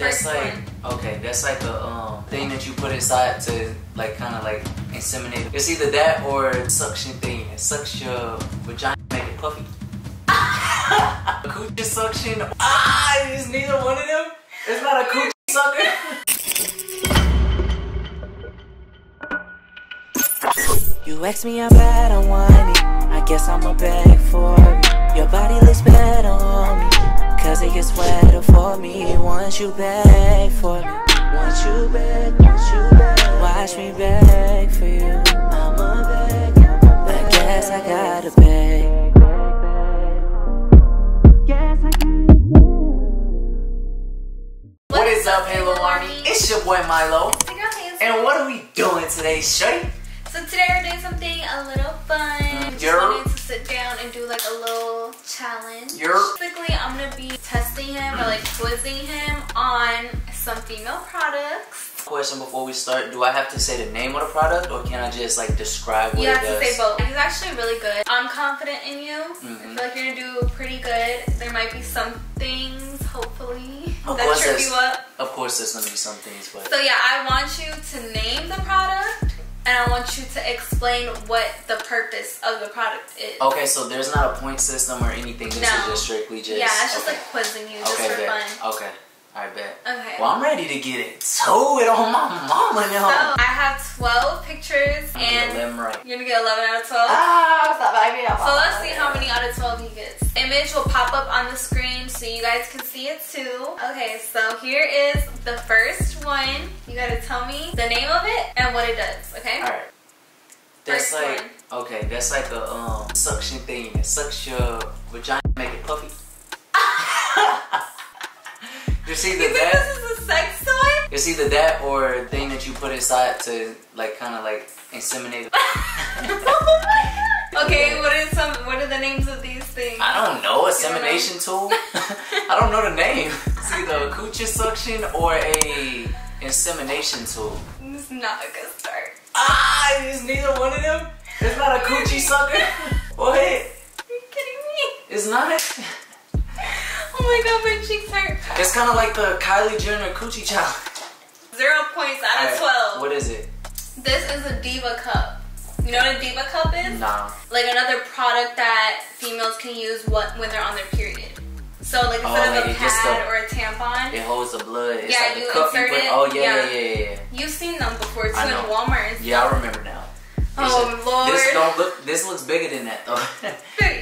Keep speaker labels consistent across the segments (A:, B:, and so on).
A: That's
B: First
A: like
B: one.
A: okay, that's like a um thing that you put inside to like kind of like inseminate. It's either that or suction thing. It sucks your vagina, make it puffy. coochie suction. Ah, it's neither one of them. It's not a coochie sucker.
C: You ask me I'm bad on whiny. I guess I'ma beg for it. Your body looks better on me. Cause it gets wetter for me. Once you beg for me. Once you beg, once you beg. Watch me beg for you. I'ma beg. I guess I gotta beg. Guess I gotta
A: What is up, Halo Army? It's your boy Milo.
B: It's your girl
A: And what are we doing today, Shorty?
B: So today we're doing something a little fun. Just
A: Yer.
B: wanted to sit down and do like a little challenge.
A: Yer.
B: Basically, I'm gonna be testing him or like quizzing him on some female products.
A: Question before we start: Do I have to say the name of the product, or can I just like describe what
B: You
A: it
B: have to say both. He's actually really good. I'm confident in you.
A: Mhm.
B: I feel like you're gonna do pretty good. There might be some things, hopefully,
A: Of
B: that trip you up.
A: Of course, there's gonna be some things, but
B: So yeah, I want you to name the product and I want you to explain what the purpose of the product is.
A: okay. So there's not a point system or anything. This
B: No.
A: is just strictly just.
B: yeah, it's just
A: okay.
B: like quizzing you just
A: okay,
B: for fun.
A: Okay, I bet.
B: Okay.
A: Well, I'm ready to get it. To it on my mama
B: so
A: now.
B: I have 12 pictures
A: I'm
B: and
A: right.
B: you're gonna get 11 out of 12.
A: Ah, stop baby.
B: So let's see how many out of 12 he gets. Image will pop up on the screen so you guys can see it too. Okay, so here is the first one. You gotta tell me the name of it and what it does, okay?
A: All right. That's
B: First
A: like okay. That's like a um suction thing. It sucks your vagina, make it puffy. It's either
B: You think
A: that.
B: this is a sex toy?
A: It's either that or a thing that you put inside to like kind of like inseminate.
B: okay, what is some? What are the names of these things?
A: I don't know.
B: You don't know?
A: Insemination tool. I don't know the name. It's either a coochie suction or a insemination tool.
B: This is not a good start.
A: Ah, it's neither one of them. It's not a coochie sucker. What?
B: Are you kidding me?
A: It's not.
B: Oh my god, my cheeks hurt.
A: It's kind of like the Kylie Jenner coochie challenge.
B: Zero points out of
A: Alright,
B: 12.
A: What is it?
B: This is a Diva Cup. You know what a Diva Cup is?
A: Nah.
B: Like another product that females can use what when they're on their period. So like
A: Oh,
B: instead
A: like
B: of a pad
A: the-
B: or a tampon,
A: It holds the blood. It's
B: Yeah,
A: like a
B: you
A: cup
B: insert
A: you
B: it.
A: Oh yeah,
B: Yeah.
A: yeah, yeah, yeah.
B: you've seen them before too in. Walmart.
A: Yeah, I remember now.
B: Oh,
A: a-
B: Lord.
A: This don't look. This looks bigger than that though.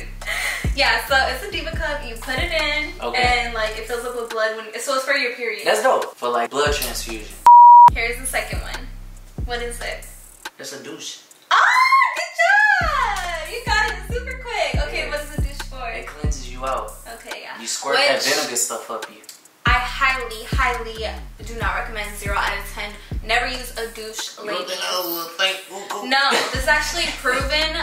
B: yeah, so it's a Diva Cup. You put it in,
A: Okay.
B: and like it fills up with blood when. So it's for your period.
A: That's dope for like blood transfusion.
B: Here's the second one. What is this?
A: That's a douche.
B: Oh, good job! You got it super quick. Okay, what is the douche for?
A: It cleanses you out.
B: Okay, yeah.
A: You squirt that
B: Which
A: vinegar stuff up you.
B: I highly, highly do not recommend. Zero out of ten. Never use a douche, lady. No, this is actually proven.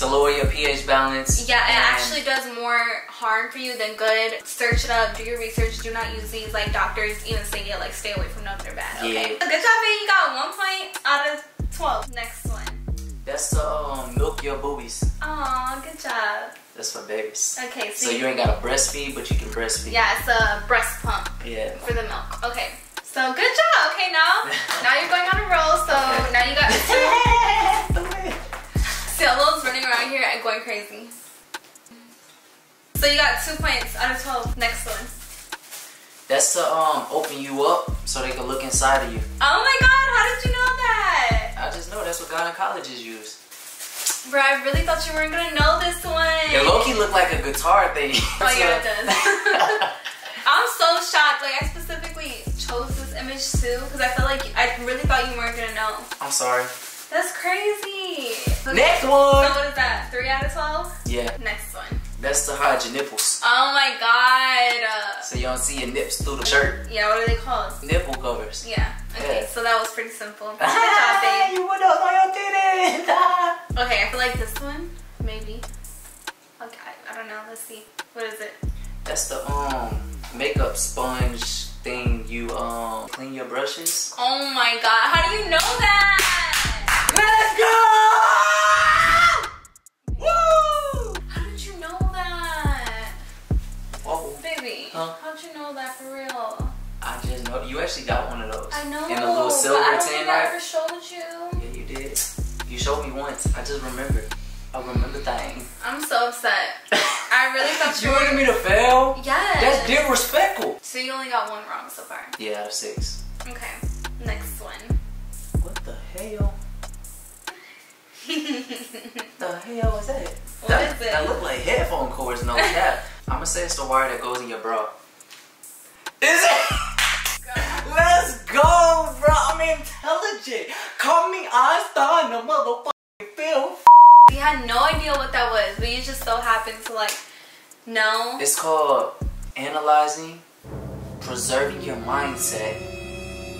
A: To lower your pH balance.
B: Yeah, it actually does more harm for you than good. Search it up, do your research. Do not use these. Like doctors even say it. Like stay away from them. They're bad. Okay.
A: Yeah.
B: Good job, babe. You got one point out of twelve. Next one.
A: That's to um, milk your boobies.
B: Aw, good job.
A: That's for babies.
B: Okay, so,
A: So you ain't got to breastfeed, but you can breastfeed.
B: Yeah, it's a breast pump
A: Yeah.
B: for the milk. Okay. So good job. Okay, now now you're going on a roll. So
A: Okay.
B: now you got So you got two points out of twelve. Next one.
A: That's to um open you up so they can look inside of you.
B: Oh my god, how did you know that?
A: I just know that's what gynecologists use.
B: Bro, I really thought you weren't gonna know this one.
A: It Loki looked like a guitar thing.
B: Oh yeah, it does. I'm so shocked. Like I specifically chose this image too because I felt like I really thought you weren't gonna know.
A: I'm sorry.
B: That's crazy.
A: Next one.
B: So what is that? Three out of twelve.
A: Yeah,
B: Next one.
A: That's to hide your nipples.
B: Oh my god. Uh,
A: So you don't see your nips through the shirt.
B: yeah, what are they called?
A: Nipple covers.
B: Yeah. Okay,
A: Yeah.
B: so that was pretty simple. Good job, babe.
A: you would know your titties.
B: Okay, I feel like this one, maybe. Okay, I, I don't know. Let's see. What is it?
A: That's the um makeup sponge thing you um clean your brushes.
B: Oh my god, how do you know that?
A: Let's go!
B: Know that for real?
A: I just know you actually got one of those.
B: I know.
A: In the little silver
B: but I don't
A: tin
B: think I ever showed you.
A: Yeah, you did. You showed me once. I just remember. I remember things.
B: I'm so upset. I really thought you
A: You wanted me to fail?
B: Yes.
A: That's disrespectful.
B: So you only got one wrong so far.
A: Yeah, out of six.
B: Okay. Next one.
A: What the hell? The hell is that?
B: What
A: that,
B: is it?
A: That look like headphone cords, no cap. I'm gonna say it's the wire that goes in your bra. Go, intelligent. Call me Einstein, the motherfucking film.
B: We had no idea what that was, but you just so happened to like know.
A: It's called analyzing, preserving your mindset,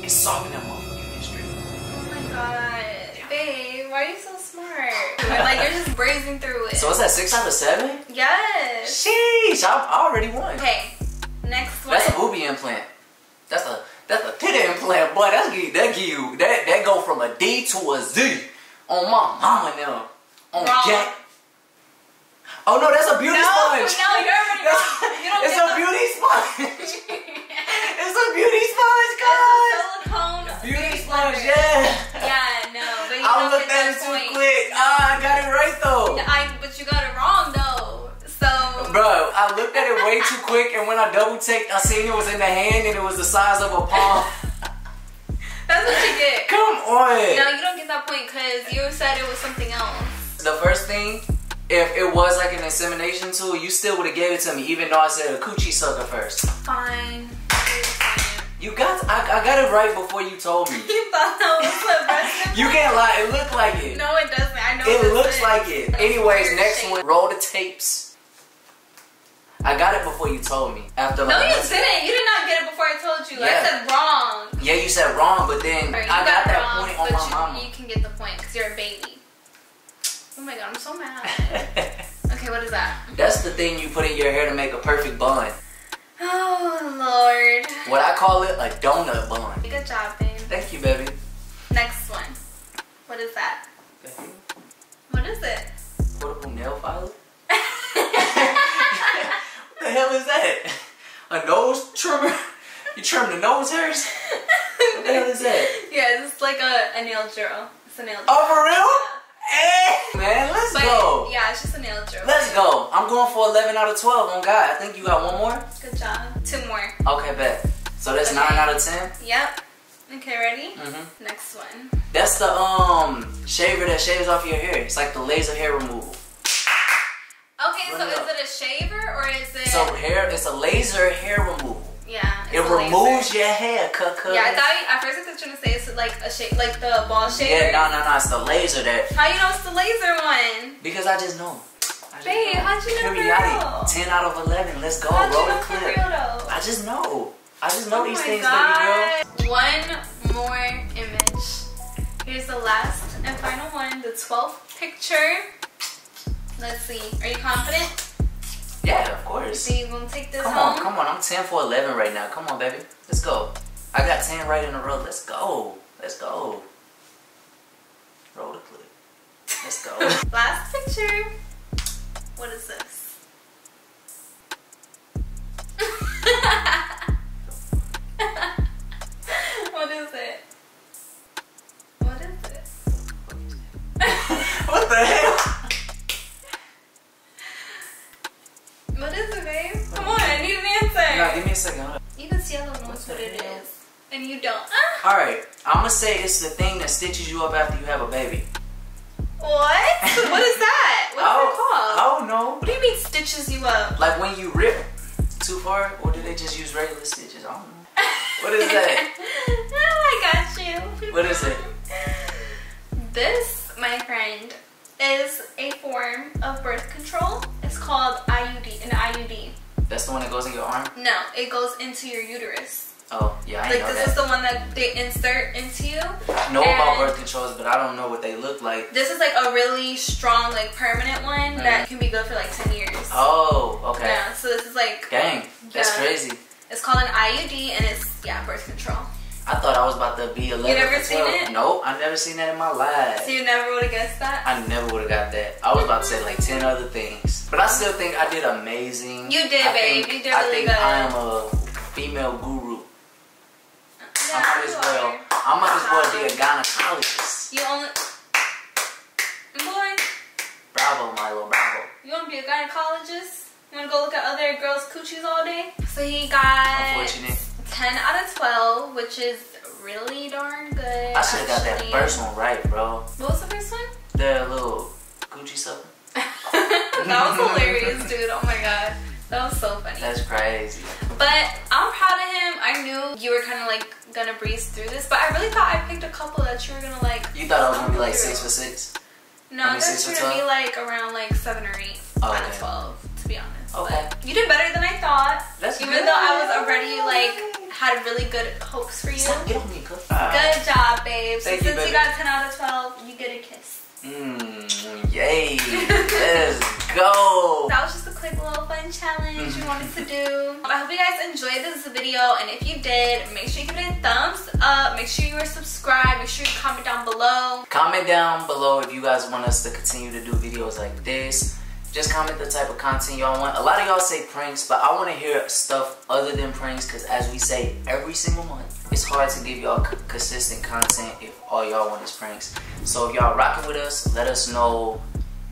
A: and solving that motherfucking mystery.
B: Oh my god. Babe, why are you so smart? like you're just brazing through it.
A: So is that six out of seven?
B: yes.
A: Sheesh, I, I already won.
B: Okay. Next one.
A: That's a booby implant. That's a that's a titty implant, boy. That's give that give you that that go from a D to a Z on my mama now. On
B: Wrong.
A: Jack. Oh no, that's a beauty
B: no,
A: sponge.
B: no, you're already
A: That's-
B: You don't
A: it's a
B: the-
A: beauty sponge. it's a beauty sponge, guys.
B: silicone
A: Beauty sponge, yeah.
B: Yeah, no, but you
A: I
B: don't
A: looked at it too quick. Ah, I got it right though.
B: I, but you got it wrong though.
A: Bro, I looked at it way too quick, and when I double checked, I seen it was in the hand and it was the size of a palm.
B: that's what you get.
A: Come on.
B: No, you don't get that point because you said it was something else.
A: The first thing, if it was like an insemination tool, you still would have gave it to me, even though I said a coochie sucker first.
B: Fine.
A: You got, I, I got it right before you told me.
B: You thought that was the best.
A: You can't lie, it looked like it.
B: No, it doesn't. I know
A: It
B: this
A: looks like it. Anyways, next
B: shape.
A: one, roll the tapes. I got it before you told me. After
B: No, you didn't. You did not get it before I told you. I said wrong.
A: Yeah, you said wrong, but then
B: Alright, you
A: I got,
B: it
A: that
B: wrong,
A: point on my
B: you,
A: mama.
B: You can get the point because you're a baby. Oh my god, I'm so mad. okay, what is that?
A: That's the thing you put in your hair to make a perfect bun.
B: Oh lord.
A: What I call it, a donut bun.
B: Good job, babe.
A: Nail
B: drill. It's a nail drill.
A: Oh, for real? Hey, man, let's
B: But
A: go.
B: yeah, it's just a nail drill.
A: Let's go. I'm going for 11 out of 12 on God. I think you got one more?
B: Good job. Two more.
A: Okay, bet. So that's
B: Okay.
A: 9 out of 10?
B: Yep. Okay, ready?
A: Mm-hmm.
B: Next one.
A: That's the um shaver that shaves off your hair. It's like the laser hair removal.
B: Okay, so
A: Run it
B: is it a shaver or is it?
A: So hair, it's a laser hair removal.
B: Yeah.
A: It removes your hair, cut cut.
B: Yeah, I thought you, at first I thought you were gonna say it's like a shape, like the ball shaver.
A: Yeah, no, no, no. It's the laser that
B: How you know it's the laser one?
A: because I just know. I just
B: Babe,
A: know.
B: how'd you know
A: Periodic. Ten out of eleven. Let's go.
B: How'd you
A: Roll
B: know
A: the
B: for
A: clip. I just know. I just know
B: oh
A: these things, baby girl.
B: God. One more image. Here's the last and final one, the 12th picture. Let's see. Are you confident?
A: Yeah, of course.
B: So you gonna take this
A: Come
B: home?
A: on, come on. I'm 10 for 11 right now. Come on, baby. Let's go. I got 10 right in a row. Let's go. Let's go. Roll the clip. Let's go.
B: Last picture. What is this? what is it? You don't. Ah,
A: All right. I'm gonna say it's the thing that stitches you up after you have a baby.
B: what? what is that? What's
A: oh,
B: it called?
A: I don't know.
B: What do you mean stitches you up?
A: Like when you rip too far, or do they just use regular stitches? I don't know. What is that?
B: oh, I got you.
A: What is it?
B: This, my friend, is a form of birth control. It's called IUD, an IUD.
A: That's the one that goes in your arm?
B: No, it goes into your uterus.
A: Oh, yeah, I
B: Like this
A: that.
B: is the one that they insert into you.
A: I know about birth controls, but I don't know what they look like.
B: This is like a really strong, like permanent one that can be good for like 10 years.
A: Mm. Oh, okay.
B: Yeah, so this is like,
A: Dang, that's
B: Yeah.
A: crazy.
B: it's called an IUD and it's, yeah, birth control.
A: I thought I was about to be 11
B: never seen it?
A: Nope, I never seen that in my life.
B: So you never would have guessed that?
A: I never would have got that. I was about to say like 10 other things. But I still think I did amazing.
B: You did,
A: I
B: babe.
A: think-
B: You did
A: I think
B: good.
A: I am a female guru. I might as
B: you
A: well.
B: are.
A: I might as well be a gynecologist.
B: You only. Boy,
A: Bravo, Milo. Bravo.
B: you want to be a gynecologist? You want to go look at other girls' coochies all day? So he got
A: Unfortunate.
B: 10 out of 12, which is really darn good.
A: I should have got that first one right, bro.
B: What was the first one?
A: The little Gucci stuff.
B: that was hilarious, dude. Oh my god. That was so funny.
A: That's crazy.
B: But knew you were kind of like gonna breeze through this, but I really thought I picked a couple that you were gonna like.
A: You thought I was gonna be like
B: through.
A: six for six?
B: No,
A: I
B: thought you were gonna be like around like seven or eight out
A: Okay.
B: of twelve, to be honest.
A: Okay.
B: But you did better than I thought.
A: That's
B: even
A: good.
B: though I was already like had really good hopes for you.
A: Stop, get on me, good.
B: Good job, babe. So
A: Thank you,
B: since you got ten out of twelve, you get a kiss.
A: Mmm, yay. Let's go.
B: That was just a quick little fun challenge we wanted to do. I hope you guys enjoyed this video, and if you did, make sure you give it a thumbs up. Make sure you are subscribed. Make sure you comment down below.
A: Comment down below if you guys want us to continue to do videos like this. Just comment the type of content y'all want. A lot of y'all say pranks, but I want to hear stuff other than pranks because as we say every single month, it's hard to give y'all consistent content if all y'all want is pranks. So if y'all rocking with us, let us know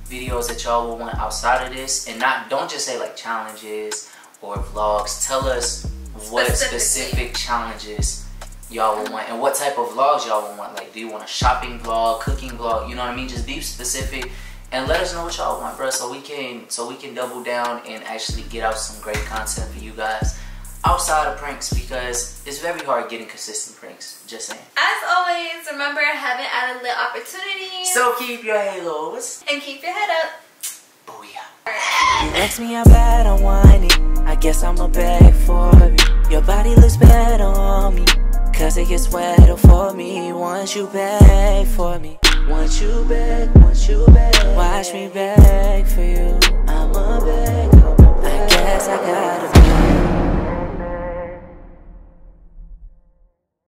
A: videos that y'all will want outside of this and not don't just say like challenges or vlogs. Tell us what specific challenges y'all will want and what type of vlogs y'all will want. Like, do you want a shopping vlog, cooking vlog? You know what I mean? Just be specific and let us know what y'all want, bro. So we can so we can double down and actually get out some great content for you guys outside of pranks because it's very hard getting consistent pranks. Just saying.
B: As always, remember heaven at a lit opportunity.
A: So keep your halos.
B: And keep your head up.
A: Booyah.
C: You ask me how bad I'm whining. I guess I'ma for you. Your body looks better on me. Cause it gets wetter for me once you beg for me. Once you beg, once you beg. Watch me beg for you. I'ma beg. I guess I gotta